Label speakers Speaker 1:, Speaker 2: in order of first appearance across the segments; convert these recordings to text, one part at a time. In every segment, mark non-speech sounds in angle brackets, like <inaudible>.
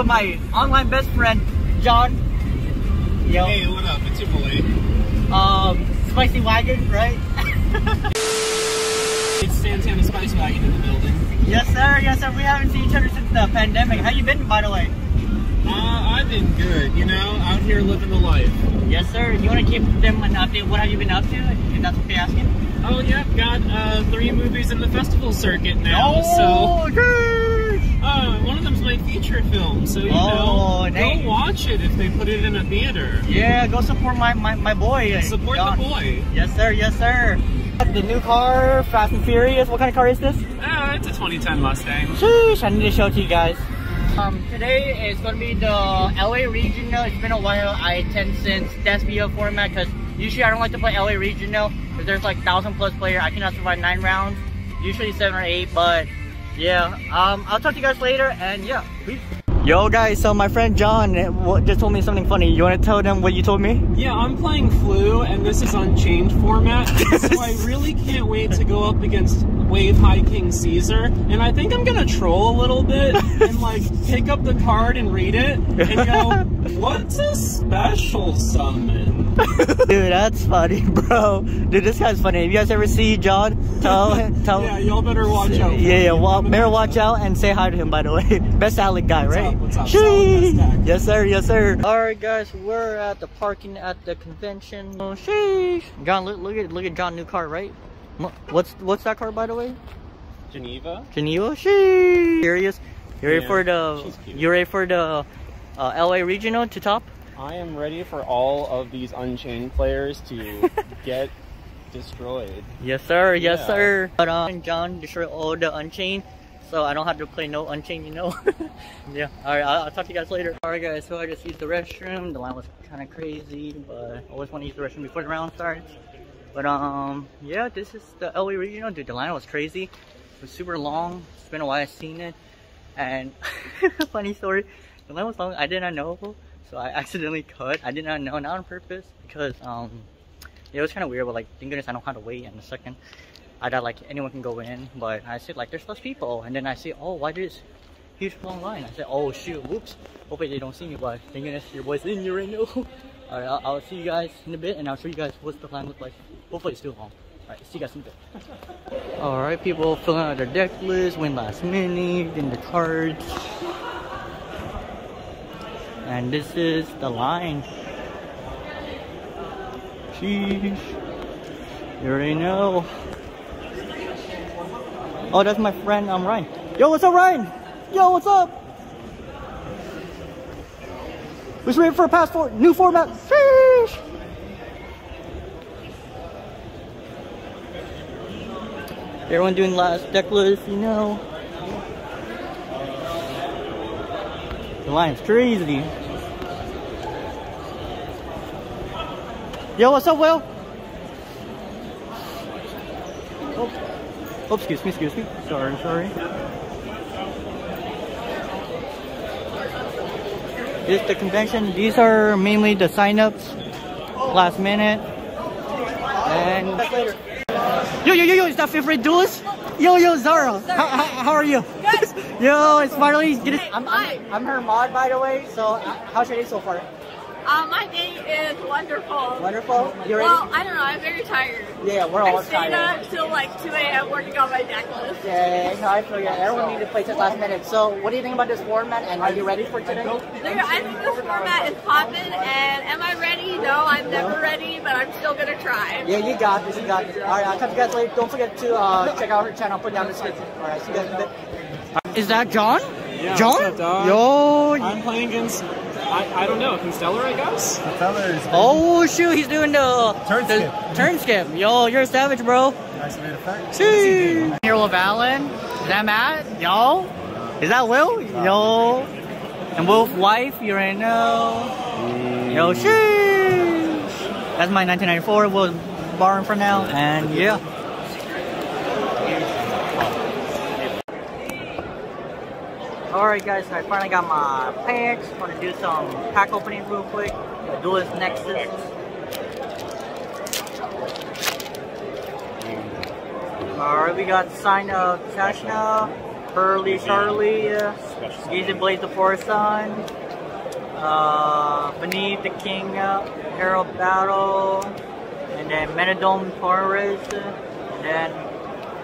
Speaker 1: with my online best friend, John. Yo.
Speaker 2: Hey, what up? It's your boy.
Speaker 1: Um, Spicy Wagon, right? <laughs>
Speaker 2: It's Santana Spice Wagon in the building.
Speaker 1: yes, sir. Yes, sir. We haven't seen each other since the pandemic. How you been, by the way?
Speaker 2: Uh, I've been good, you know, out here living the life.
Speaker 1: Yes, sir. You want to give them an update? What have you been up to? If that's what they're asking.
Speaker 2: Oh, yeah, got uh, three movies in the festival circuit now, so
Speaker 1: Oh, gosh.
Speaker 2: Uh, one of them's my feature film, so you
Speaker 1: Oh,
Speaker 2: know,
Speaker 1: dang.
Speaker 2: go watch it if they put it in a theater.
Speaker 1: Yeah, go support my my, my boy.
Speaker 2: Support
Speaker 1: John.
Speaker 2: the boy.
Speaker 1: Yes, sir. Yes, sir. The new car, Fast and Furious. What kind of car is this?
Speaker 2: Uh, it's a 2010 Mustang.
Speaker 1: Sheesh, I need to show it to you guys. Um, today is going to be the LA Regional. It's been a while. I attend since Despia format because usually I don't like to play LA Regional because there's like thousand plus player. I cannot survive nine rounds, usually seven or eight. But yeah, um, I'll talk to you guys later. And yeah, peace. Yo guys, so my friend John uh, just told me something funny. You want to tell them what you told me?
Speaker 2: Yeah, I'm playing Flu, and this is Unchained format, <laughs> so I really can't wait to go up against Wave High King Caesar, and I think I'm gonna troll a little bit <laughs> and like pick up the card and read it and go, <laughs> "What's a special summon?"
Speaker 1: Dude, that's funny, bro. Dude, this guy's funny. Have you guys ever see John? Tell, tell.
Speaker 2: Yeah, y'all better watch out.
Speaker 1: Yeah, yeah, well, better watch out and say hi to him, by the way. Best Alec guy, right?
Speaker 2: Up, what's up?
Speaker 1: Sheesh.
Speaker 2: Solid best tag.
Speaker 1: Yes, sir, yes, sir. Alright, guys, we're at the parking at the convention. Oh, sheesh. John, look, look at look at John new car, right? What's what's that car, by the way?
Speaker 2: Geneva.
Speaker 1: Geneva? Sheesh. Serious? You ready
Speaker 2: Yeah,
Speaker 1: for the you ready for the uh, LA regional to top?
Speaker 3: I am ready for all of these Unchained players to <laughs> get destroyed.
Speaker 1: Yes, sir. Yes,
Speaker 3: Yeah.
Speaker 1: sir. But um, John destroy all the Unchained, so I don't have to play no Unchained, you know. <laughs> yeah. All right. I'll, I'll talk to you guys later. All right, guys. So I just used the restroom. The line was kind of crazy, but I always want to use the restroom before the round starts. But um, yeah, this is the LA regional. Dude, the line was crazy. It was super long. It's been a while I've seen it, and <laughs> funny story. The line was long. I did not know, so I accidentally cut. I did not know, not on purpose, because um. It was kind of weird, but like, thank goodness I know how to wait in a second. I thought like anyone can go in, but I said like there's less people, and then I see oh why there's huge long line. I said oh shoot, whoops. Hopefully they don't see me, but thank goodness your boy's in here right now. <laughs> All right, I'll, I'll see you guys in a bit, and I'll show you guys what the line looks like. Hopefully it's still long. All right, see you guys in a bit. <laughs> All right, people filling out their deck list, win last minute, in the cards, and this is the line. Sheesh. You already know. Oh, that's my friend, um, Ryan. Yo, what's up, Ryan? Yo, what's up? Who's ready for a passport? New format? Everyone doing last deck list, you know. The line's crazy. Yo, what's up, Will? Oh, excuse me, excuse me. Sorry, sorry. This is the convention. These are mainly the sign-ups, last minute, and yo, yo, yo, yo, is that favorite duelist? Yo, yo, Zara, how, how, are you?
Speaker 4: Good. <laughs>
Speaker 1: Yo, it's finally. I'm, I'm, I'm her mod, by the way. So, uh, how's your day so far?
Speaker 4: Um, my day is wonderful.
Speaker 1: Wonderful. You ready?
Speaker 4: Well, I don't know. I'm very tired.
Speaker 1: yeah, we're all
Speaker 4: I stayed up till like 2 a.m. working on my deck list.
Speaker 1: Yeah, no, I feel you. Everyone needs to play to last minute. So, what do you think about this format? And are you ready for today?
Speaker 4: There- I think this format is popping, and am I ready? No, I'm never ready, but I'm still gonna try.
Speaker 1: Yeah, you got this. You got this. All right, I'll talk to you guys later. Don't forget to uh, check out her channel. I'll put down the description. All right, see you guys in a bit. Is that John?
Speaker 2: Yeah,
Speaker 1: John?
Speaker 2: what's up, dog?
Speaker 1: Yo.
Speaker 2: I'm playing against. I, I don't know, Constellar, I guess. Constellar is...
Speaker 1: Oh shoot, he's doing the
Speaker 5: Turn
Speaker 1: the
Speaker 5: skip.
Speaker 1: Turn skip. Yo, you're a savage, bro.
Speaker 5: Nice made effect.
Speaker 1: Chee. Here with Alan. Is that Matt? Yo. Is that Will? Yo. And Will's wife, you already know. Yo, sheesh. That's my 1994. Will's borrowing for now. And yeah. Alright guys, so I finally got my packs. I'm gonna do some pack opening real quick. Duelist Nexus. Alright, we got sign of Tashna, Hurley, Charlie, uh,
Speaker 5: special.
Speaker 1: Easy Blaze the Forest Sun. Uh, Beneath the King uh, Hero Battle. And then Menadome Taurus. And then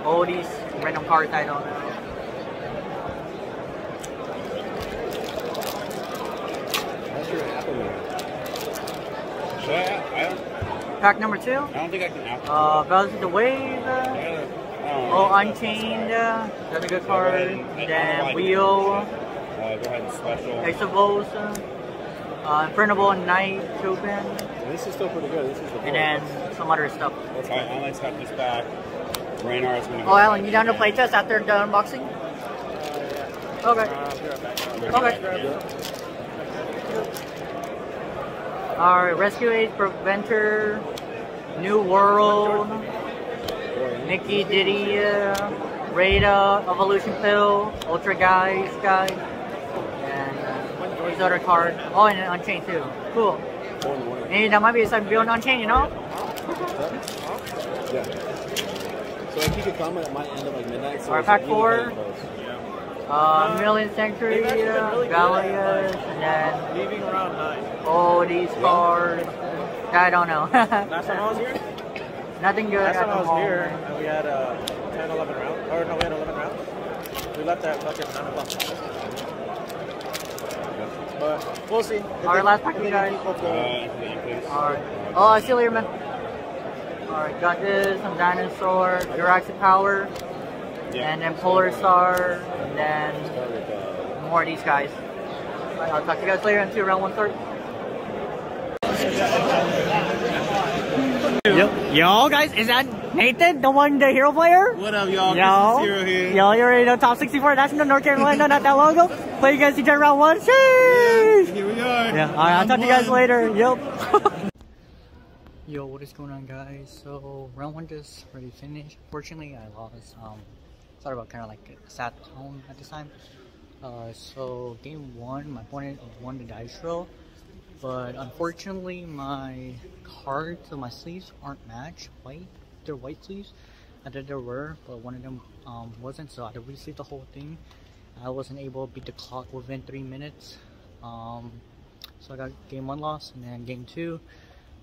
Speaker 1: all these random cards I don't know.
Speaker 5: That's your apple man. Should I? I
Speaker 1: Pack number two.
Speaker 5: I don't think I can apple.
Speaker 1: Uh, Bells of the Wave. Uh,
Speaker 5: Yeah, I don't know.
Speaker 1: oh, Unchained. Uh, that's a good card.
Speaker 5: I don't
Speaker 1: Then Wheel.
Speaker 5: Uh, go ahead and special.
Speaker 1: Exavos. Uh, Infernoble Knight. Chopin.
Speaker 5: This is still pretty good. This is the
Speaker 1: And then some other stuff.
Speaker 5: That's fine. I like got this back. Raynar is going to go.
Speaker 1: Oh, Alan, you down to play test after the unboxing? Okay. Okay. Alright, Rescue Aid Preventer, New World, Nikki Diddy, uh, Rada, Evolution Pill, Ultra Guys Guy, Sky, and uh, these other cards. Oh, and Unchained too. Cool. Hey, that might be a to build Unchained, you know?
Speaker 5: Yeah. So if you could comment, it might end up like midnight. So it's
Speaker 1: pack
Speaker 5: like
Speaker 1: four.
Speaker 5: Even close.
Speaker 1: Uh, Million Sanctuary, uh, Gallias, and then
Speaker 2: Leaving around 9.
Speaker 1: all these cards. I don't know. <laughs>
Speaker 2: Last time I was here?
Speaker 1: Nothing good
Speaker 2: Last
Speaker 1: at
Speaker 2: time I was
Speaker 1: moment.
Speaker 2: here, and we had uh, 10, 11 rounds. Or no, we had 11 rounds. We left at fucking 9 o'clock. But we'll see.
Speaker 1: Alright, last pack, you guys.
Speaker 5: Uh, the ink, please.
Speaker 1: Alright. Oh, I see you later, man. Alright, got this, some Dinosaur, Jurassic Power,
Speaker 5: Yeah.
Speaker 1: and then Polar Star, and then
Speaker 5: Start with,
Speaker 1: more of these guys. Alright, I'll talk to you guys later until round one start. Yo, yo, guys, is that Nathan, the one, the hero player?
Speaker 6: What up, y'all?
Speaker 1: Yo,
Speaker 6: This is Zero here.
Speaker 1: yo, you already know top 64. That's in North Carolina not that long ago. Play you guys to round one. Sheesh!
Speaker 6: Here we are.
Speaker 1: Yeah, alright, I'll talk to you guys later. Yep. <laughs> Yo, what is going on, guys? So, round one just already finished. Fortunately, I lost. Um, thought about kind of like sat home at this time. Uh, so, game one, my opponent won the dice roll. But unfortunately, my cards on my sleeves aren't matched white. They're white sleeves. I thought there were, but one of them um, wasn't, so I had to resleeve the whole thing. I wasn't able to beat the clock within three minutes. Um, so I got game one loss, and then game two,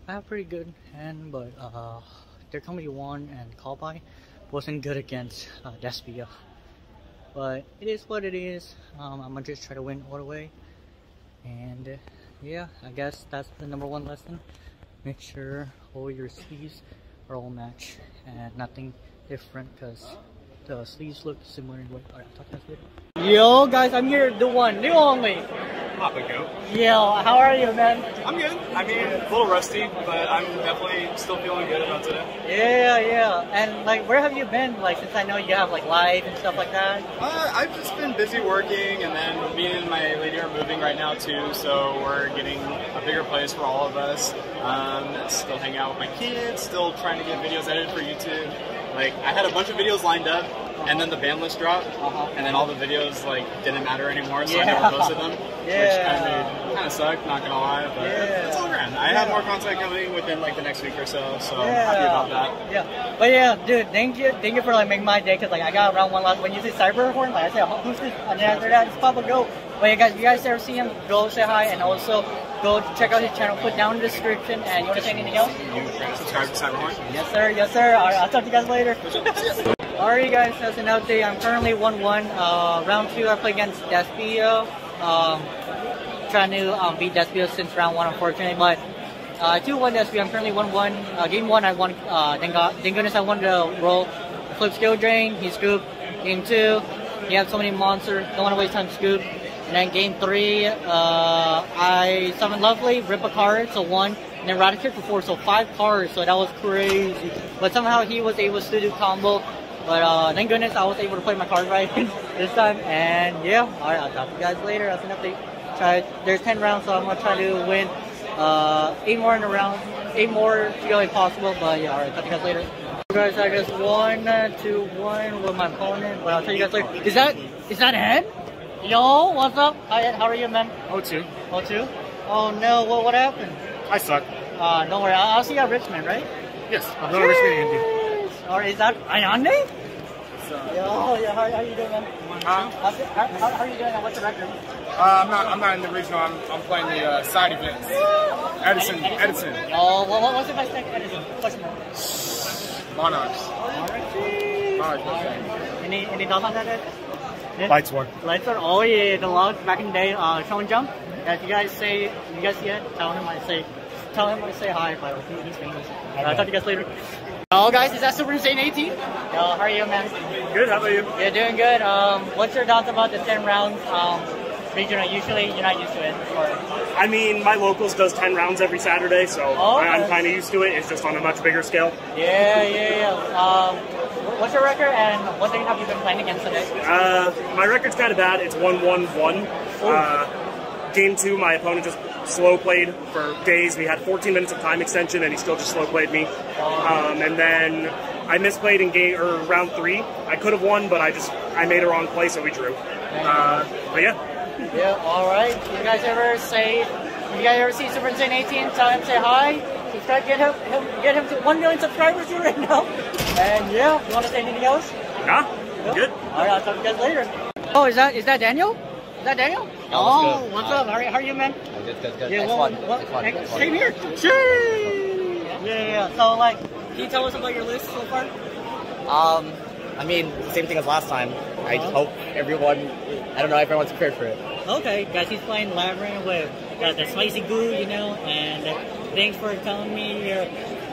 Speaker 1: I have pretty good hand, but uh, their company one and call by wasn't good against uh, Despia. But it is what it is. Um, I'm gonna just try to win all the way, and uh, yeah, I guess that's the number one lesson. Make sure all your sleeves are all matched and nothing different, because the sleeves look similar in weight. Alright, talk to you later. Yo, guys, I'm here, the one, the only.
Speaker 7: Papa Goat.
Speaker 1: Yo, how are you, man?
Speaker 7: I'm good. I mean, a little rusty, but I'm definitely still feeling good about today.
Speaker 1: Yeah, yeah. And like, where have you been? Like, since I know you have like live and stuff like that.
Speaker 7: Uh, I've just been busy working, and then me and my lady are moving right now too, so we're getting a bigger place for all of us. Um, still hanging out with my kids, still trying to get videos edited for YouTube. Like, I had a bunch of videos lined up, and then the ban list dropped,
Speaker 1: Uh-huh.
Speaker 7: and then all the videos like didn't matter anymore, so I never posted them, <laughs>
Speaker 1: Yeah.
Speaker 7: which kind of sucked. Not gonna lie, but
Speaker 1: Yeah.
Speaker 7: it's all grand. I have more content coming within like the next week or so, so I'm happy about that.
Speaker 1: Yeah, but yeah, dude, thank you, thank you for like making my day. Cause like I got around one last when you say Cyberhorn, like I said, who's this? And then after that, it's Papa Goat. But you guys, you guys ever see him? Go say hi, and also go check out his channel. Put down in the description. And you want to say anything else?
Speaker 7: Subscribe to Cyberhorn.
Speaker 1: Yes, sir. Yes, sir. All right, I'll talk to you guys later. <laughs> Alright, guys, as an update, I'm currently 1 1. Uh, round 2, I play against Despia. Um, trying to um, beat Despia since round 1, unfortunately. But uh, 2 1 Despia, I'm currently 1 1. Uh, game 1, I won. Uh, thank, God, thank goodness I won the roll. Flip skill drain, he scooped. Game 2, he had so many monsters, don't want to waste time to scoop. And then game 3, uh, I summoned Lovely, rip a card, so 1. And then Raticate for 4, so 5 cards, so that was crazy. But somehow he was able to do combo. But uh, thank goodness I was able to play my card right <laughs> this time. And yeah, alright, I'll talk to you guys later. That's an update. Try, there's 10 rounds, so I'm gonna try to win uh, 8 more in a round. 8 more to go if possible. But yeah, alright, talk to you guys later. Guys, I just won uh, 2 1 with my opponent, but I'll tell you guys later. Is that is that Ed? Yo, what's up? Hi how are you, man?
Speaker 6: Oh, two.
Speaker 1: Oh, two? Oh no, what, what happened?
Speaker 6: I suck.
Speaker 1: Uh, don't worry, I'll, I'll see you at Richmond, right?
Speaker 6: Yes, I'm going to Richmond Indy.
Speaker 1: Or is that Ayande?
Speaker 6: It's
Speaker 1: Oh, yeah. How, how you doing, man?
Speaker 5: Uh,
Speaker 1: How's it, how, how, how are you doing? What's your record?
Speaker 5: Uh, I'm not. I'm not in the regional. I'm, I'm playing the uh, side events. Edison. Edison.
Speaker 1: Oh, well, what, what's the best thing? Edison? Question mark.
Speaker 5: Monarchs.
Speaker 1: Alright.
Speaker 5: Monarchs.
Speaker 1: Any, any thoughts on that? Ed? Yeah?
Speaker 5: Lightsworn.
Speaker 1: Lights are oh yeah, the logs back in the day, uh, Sean Jump. If you guys say, you guys see it, tell him I say, tell him I say hi, by the way. He- He's famous. I'll talk to you guys later. Oh guys, is that Super Insaiyan 18? Yo, how are you, man?
Speaker 5: Good. How about you?
Speaker 1: You're doing good. Um, what's your thoughts about the 10 rounds? Um, regional, usually you're not used to it. Or,
Speaker 6: I mean, my locals does 10 rounds every Saturday, so
Speaker 1: Oh,
Speaker 6: I, I'm kind of used to it. It's just on a much bigger scale.
Speaker 1: yeah, yeah, yeah. Um, what's your record and what thing have you been playing against today?
Speaker 6: Uh, my record's kind of bad. It's 1 1 1. Uh, game two, my opponent just slow played for days. We had 14 minutes of time extension, and he still just slow played me. Um, and then I misplayed in game or round three. I could have won, but I just I made a wrong play, so we drew. Uh, but yeah,
Speaker 1: Yeah, all right. You guys ever say, you guys ever see Super Insaiyan 18? Tell him, say hi. Subscribe, get him, him, get him to 1 million subscribers right now. And yeah, you want to say anything else?
Speaker 6: nah, good.
Speaker 1: All right, I'll talk to you guys later. Oh, is that is that Daniel? Is that Daniel? oh, what's up? How are, how are you, man?
Speaker 8: Good, good, good.
Speaker 1: Yeah,
Speaker 8: Next
Speaker 1: what,
Speaker 8: one.
Speaker 1: what,
Speaker 8: Next one.
Speaker 1: next-
Speaker 8: Next
Speaker 1: same here. Shee! Yeah, yeah, yeah. So, like, can you tell us about your list so far?
Speaker 8: Um, I mean, same thing as last time. I
Speaker 1: Uh-huh.
Speaker 8: hope everyone, I don't know, everyone's prepared for it.
Speaker 1: Okay, guys, he's playing Labrynth with got the spicy goo, you know, and thanks for telling me your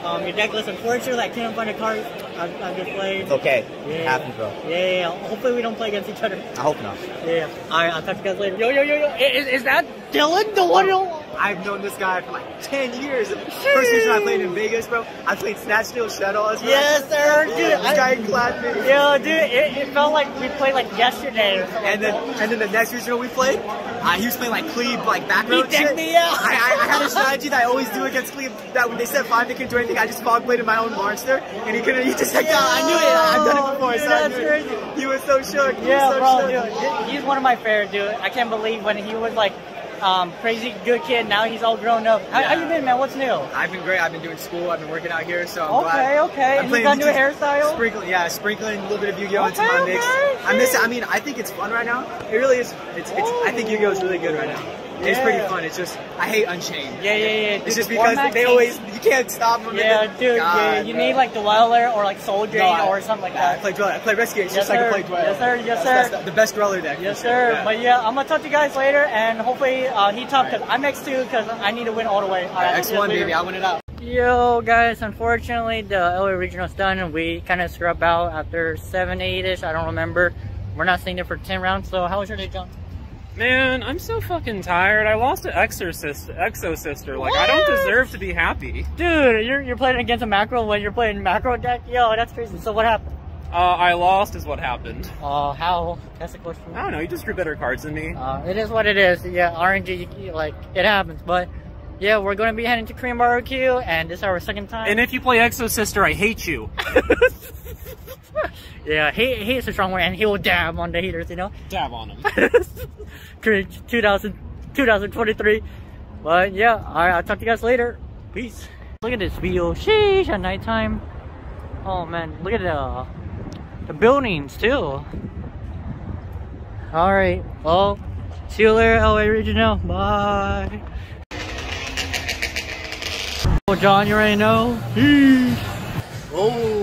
Speaker 1: um, your deck list. Unfortunately, I couldn't find a card. I'm just playing.
Speaker 8: It's okay.
Speaker 1: Yeah.
Speaker 8: Happens, bro.
Speaker 1: Yeah, yeah, yeah. Hopefully we don't play against each other.
Speaker 8: I hope not.
Speaker 1: Yeah. All right, I'll talk to you guys later. Yo, yo, yo, yo. Is, is that Dylan, the one who?
Speaker 9: I've known this guy for like 10 years. First season I played in Vegas, bro. I played Snatch Shadow as well.
Speaker 1: Yes, sir, dude.
Speaker 9: This
Speaker 1: I-
Speaker 9: guy clapped me.
Speaker 1: Yo, dude, it, it felt like we played like yesterday. Or something
Speaker 9: And then,
Speaker 1: like
Speaker 9: and then the next regional we played, uh, he was playing like Cleve, like back row
Speaker 1: He decked me out.
Speaker 9: I, I, I had a strategy that I always do against Cleve. That when they said five, they couldn't do anything. I just fog bladed my own monster, and he couldn't. He just like, I knew it. I've done it before,
Speaker 1: Dude,
Speaker 9: so
Speaker 1: that's crazy.
Speaker 9: it. He was so shook. He
Speaker 1: Yeah,
Speaker 9: was so
Speaker 1: bro,
Speaker 9: shook.
Speaker 1: dude, he's one of my favorite, dude. I can't believe when he was like um, crazy good kid. Now he's all grown up. How, how you been, man? What's new?
Speaker 9: I've been great. I've been doing school. I've been working out here, so I'm
Speaker 1: Okay,
Speaker 9: glad.
Speaker 1: okay.
Speaker 9: I'm
Speaker 1: You
Speaker 9: playing
Speaker 1: got new hairstyle?
Speaker 9: Sprinkling, yeah, sprinkling a little bit of Yu-Gi-Oh into
Speaker 1: Okay,
Speaker 9: my mix.
Speaker 1: okay,
Speaker 9: I miss it. I mean, I think it's fun right now. It really is. It's, it's I think Yu-Gi-Oh is really good right now. It's pretty fun. It's just I hate Unchained.
Speaker 1: Yeah, yeah, yeah. Dude,
Speaker 9: It's just
Speaker 1: the
Speaker 9: because they
Speaker 1: change-
Speaker 9: always you can't stop them.
Speaker 1: Yeah,
Speaker 9: and then-
Speaker 1: dude.
Speaker 9: God,
Speaker 1: yeah, you
Speaker 9: bro.
Speaker 1: need like the Dweller or like Soul Drain
Speaker 9: No,
Speaker 1: or something like
Speaker 9: yeah, I
Speaker 1: that.
Speaker 9: play Dweller. I play Rescue. It's
Speaker 1: Yes,
Speaker 9: just like I play Dweller.
Speaker 1: Yes, sir. Yes, sir.
Speaker 9: That's the, the best Dweller deck.
Speaker 1: Yes, sir.
Speaker 9: Yeah.
Speaker 1: But yeah, I'm gonna talk to you guys later, and hopefully uh, he top because I'm X2 because I need to win all the way. All right, I'll see
Speaker 9: X1
Speaker 1: later.
Speaker 9: baby, I win it out.
Speaker 1: Yo guys, unfortunately the LA Regional's done and we kind of scrub out after 7, 8ish, I don't remember. We're not staying there for 10 rounds, so how was your day, John?
Speaker 2: Man, I'm so fucking tired. I lost to Exorcist, Exosister. Like, I don't deserve to be happy.
Speaker 1: Dude, you're, you're playing against a macro when you're playing macro deck? Yo, that's crazy. So what happened?
Speaker 2: Uh, I lost is what happened.
Speaker 1: Uh, how? That's the question.
Speaker 2: I don't know, you just drew better cards than me.
Speaker 1: Uh, it is what it is. Yeah, RNG, like, it happens. But yeah, we're going to be heading to Korean barbecue and this is our second time.
Speaker 2: And if you play Exosister, I hate you. <laughs> <laughs> <laughs>
Speaker 1: yeah, he, he's a strong one and he will dab on the heaters, you know?
Speaker 2: Dab on him.
Speaker 1: Cringe <laughs> 2000, 2023. But yeah, alright, I'll talk to you guys later. Peace. Look at this view. Sheesh, at nighttime. Oh man, look at the, the buildings too. Alright, well, see you later, LA Regional. Bye. Oh, John, you already know. Peace. Oh.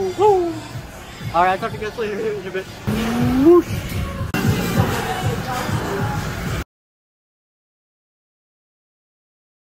Speaker 1: Alright, talk to you guys later in a bit. Whoosh.